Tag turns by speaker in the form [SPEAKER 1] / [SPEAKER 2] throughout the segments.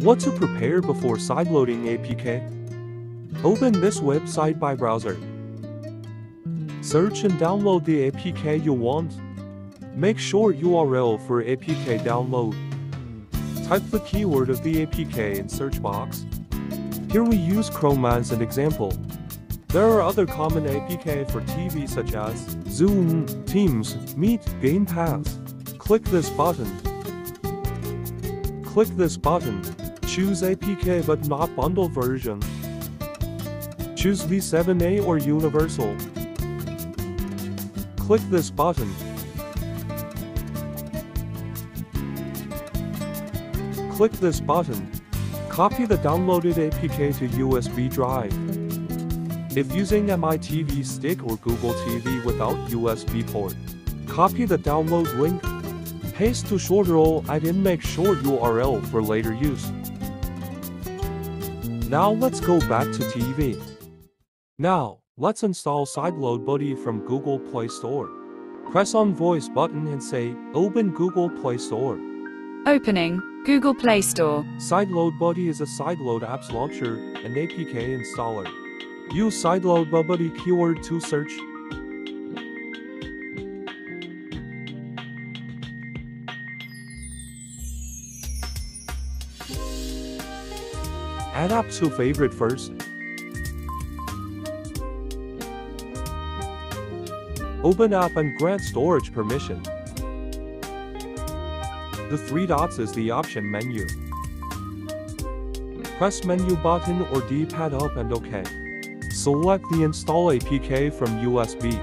[SPEAKER 1] What to prepare before sideloading APK? Open this website by browser. Search and download the APK you want. Make sure URL for APK download. Type the keyword of the APK in search box. Here we use Chrome as an example. There are other common APK for TV such as Zoom, Teams, Meet, Game Pass. Click this button. Click this button. Choose APK but not bundle version. Choose V7A or Universal. Click this button. Click this button. Copy the downloaded APK to USB drive. If using MITV stick or Google TV without USB port, copy the download link. Paste to short roll and then make short URL for later use. Now let's go back to TV. Now, let's install Sideload Buddy from Google Play Store. Press on voice button and say, open Google Play Store.
[SPEAKER 2] Opening Google Play Store.
[SPEAKER 1] Sideload Buddy is a sideload apps launcher and APK installer. Use Sideload Buddy keyword to search. Add app to favorite first. Open app and grant storage permission. The three dots is the option menu. Press menu button or D-pad up and OK. Select the install APK from USB.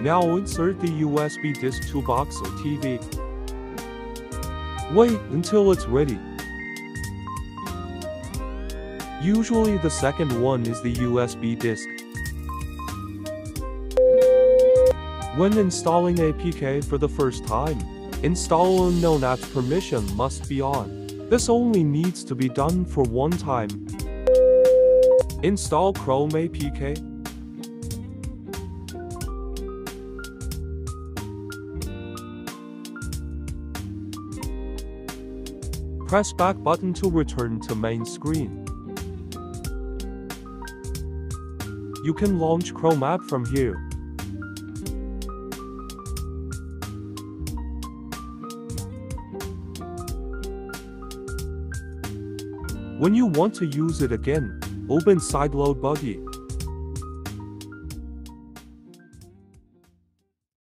[SPEAKER 1] Now insert the USB disk to box or TV. Wait until it's ready. Usually the second one is the USB disk. When installing APK for the first time, install unknown apps permission must be on. This only needs to be done for one time. Install Chrome APK. Press back button to return to main screen. You can launch Chrome app from here. When you want to use it again, open Sideload Buddy.